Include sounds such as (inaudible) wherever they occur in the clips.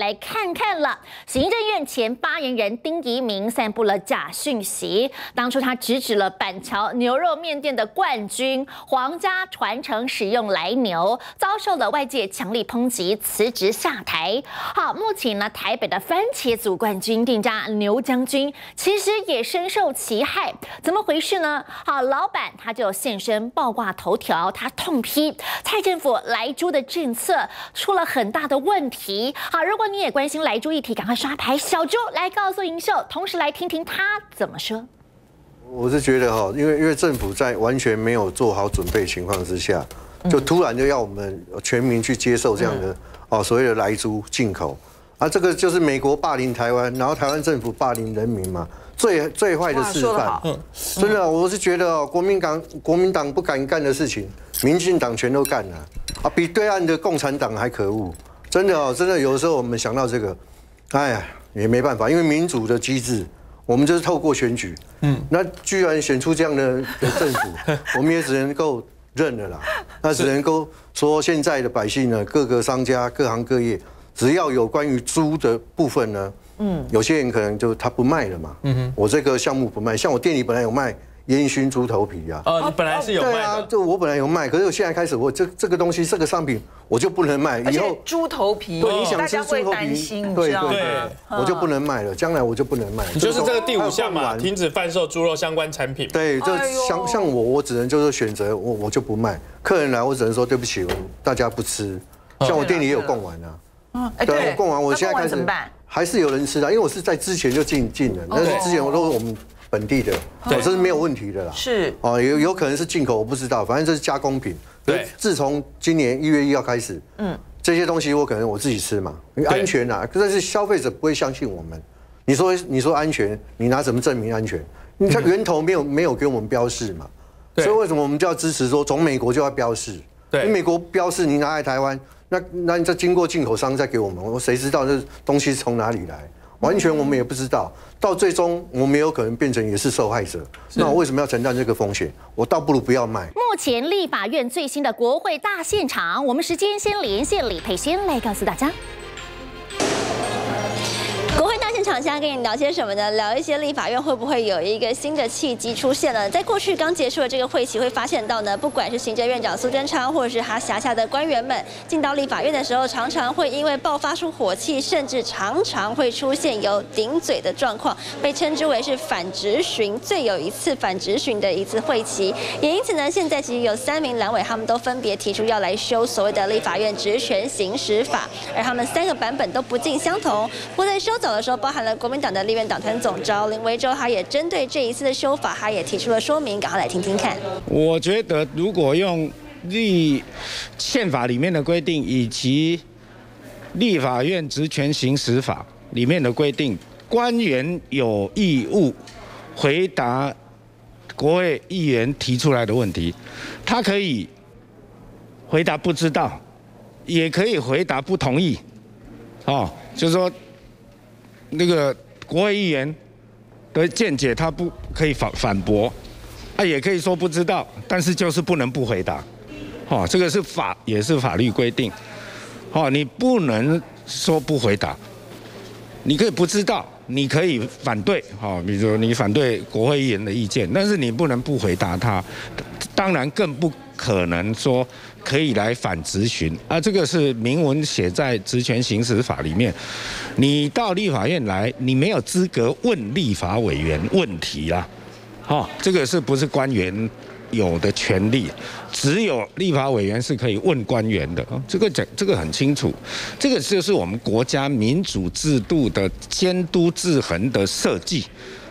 来看看了。行政院前发言人丁仪明散布了假讯息，当初他直指了板桥牛肉面店的冠军皇家传承使用来牛，遭受了外界强力抨击，辞职下台。好，目前呢，台北的番茄组冠军店家牛将军其实也深受其害，怎么回事呢？好，老板他就现身爆挂头条，他痛批蔡政府来猪的政策出了很大的问题。好，如果你也关心来猪议题，赶快刷牌小猪来告诉银秀，同时来听听他怎么说。我是觉得哈，因为因为政府在完全没有做好准备情况之下，就突然就要我们全民去接受这样的哦所谓的来猪进口，啊，这个就是美国霸凌台湾，然后台湾政府霸凌人民嘛，最最坏的示范。嗯，真的，我是觉得哦，国民党国民党不敢干的事情，民进党全都干了，啊，比对岸的共产党还可恶。真的哦，真的有的时候我们想到这个，哎呀，也没办法，因为民主的机制，我们就是透过选举，嗯，那居然选出这样的 (laughs) 的政府，我们也只能够认了啦。那只能够说，现在的百姓呢，各个商家、各行各业，只要有关于猪的部分呢，嗯，有些人可能就他不卖了嘛，嗯哼，我这个项目不卖，像我店里本来有卖。烟熏猪头皮啊！哦，你本来是有卖对啊，就我本来有卖，可是我现在开始，我这这个东西，这个商品我就不能卖。以后猪头皮，对，你想吃猪头皮，对对对，我就不能卖了。将来我就不能卖。就是这个第五项嘛，停止贩售猪肉相关产品。对，就像像我，我只能就是选择我我就不卖。客人来，我只能说对不起，大家不吃。像我店里也有贡丸啊。嗯，对，贡丸我现在开始还是有人吃的，因为我是在之前就进进了，但是之前我都我们。本地的，这是没有问题的啦。是哦，有有可能是进口，我不知道，反正这是加工品。对，自从今年一月一号开始，嗯，这些东西我可能我自己吃嘛，安全呐。但是消费者不会相信我们。你说你说安全，你拿什么证明安全？你看源头没有没有给我们标示嘛？所以为什么我们就要支持说从美国就要标示？对，美国标示你拿来台湾，那那你再经过进口商再给我们，我谁知道这东西从哪里来？完全我们也不知道，到最终我们有可能变成也是受害者。那我为什么要承担这个风险？我倒不如不要卖。目前立法院最新的国会大现场，我们时间先连线李佩轩来告诉大家。现场，现在跟你聊些什么呢？聊一些立法院会不会有一个新的契机出现了？在过去刚结束的这个会期，会发现到呢，不管是行政院长苏贞昌，或者是他辖下的官员们，进到立法院的时候，常常会因为爆发出火气，甚至常常会出现有顶嘴的状况，被称之为是反质询最有一次反质询的一次会期。也因此呢，现在其实有三名蓝委，他们都分别提出要来修所谓的立法院职权行使法，而他们三个版本都不尽相同。不过在修。走的时候，包包含了国民党的立院党团总召林维洲，他也针对这一次的修法，他也提出了说明，赶快来听听看。我觉得，如果用立宪法里面的规定，以及立法院职权行使法里面的规定，官员有义务回答国会议员提出来的问题，他可以回答不知道，也可以回答不同意，哦，就是说。那个国会议员的见解，他不可以反反驳，啊，也可以说不知道，但是就是不能不回答，哦，这个是法也是法律规定，哦，你不能说不回答，你可以不知道，你可以反对，哦，比如你反对国会议员的意见，但是你不能不回答他，当然更不可能说。可以来反质询啊，这个是明文写在职权行使法里面。你到立法院来，你没有资格问立法委员问题啦，哈，这个是不是官员有的权利？只有立法委员是可以问官员的，这个讲这个很清楚。这个就是我们国家民主制度的监督制衡的设计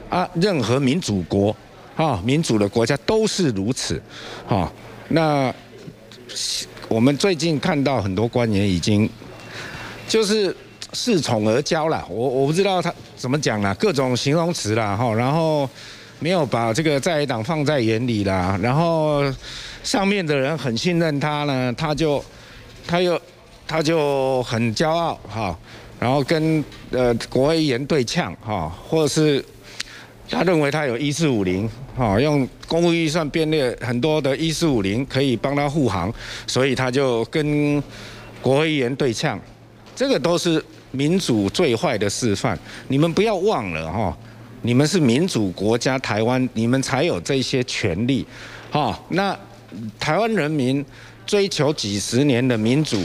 啊，任何民主国啊，民主的国家都是如此，哈，那。我们最近看到很多官员已经就是恃宠而骄了，我我不知道他怎么讲啦，各种形容词啦哈，然后没有把这个在野党放在眼里啦，然后上面的人很信任他呢，他就他又他就很骄傲哈，然后跟呃国会议员对呛哈，或者是。他认为他有一四五零，哈，用公务预算编列很多的一四五零可以帮他护航，所以他就跟国会议员对呛，这个都是民主最坏的示范。你们不要忘了哈，你们是民主国家台湾，你们才有这些权利。哈，那台湾人民追求几十年的民主，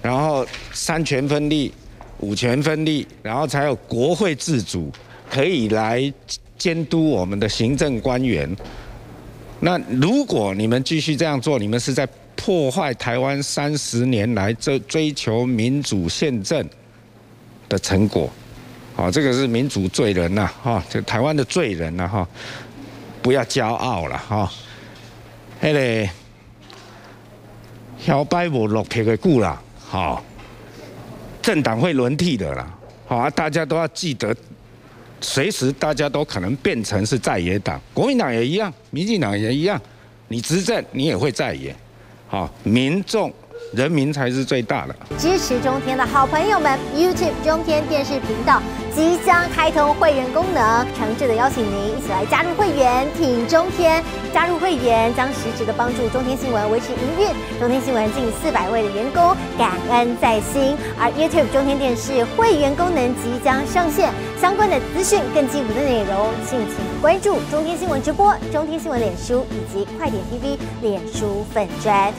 然后三权分立、五权分立，然后才有国会自主，可以来监督我们的行政官员。那如果你们继续这样做，你们是在破坏台湾三十年来追追求民主宪政的成果。好，这个是民主罪人呐，哈，这台湾的罪人呐，哈，不要骄傲了，哈。嘿个摇摆无落魄的久啦，好，政党会轮替的啦，好啊，大家都要记得。随时大家都可能变成是在野党，国民党也一样，民进党也一样，你执政你也会在野，好，民众。人民才是最大的。支持中天的好朋友们，YouTube 中天电视频道即将开通会员功能，诚挚的邀请您一起来加入会员，挺中天。加入会员将实质的帮助中天新闻维持营运，中天新闻近四百位的员工感恩在心。而 YouTube 中天电视会员功能即将上线，相关的资讯更进一步的内容，敬请关注中天新闻直播、中天新闻脸书以及快点 TV 脸书粉专。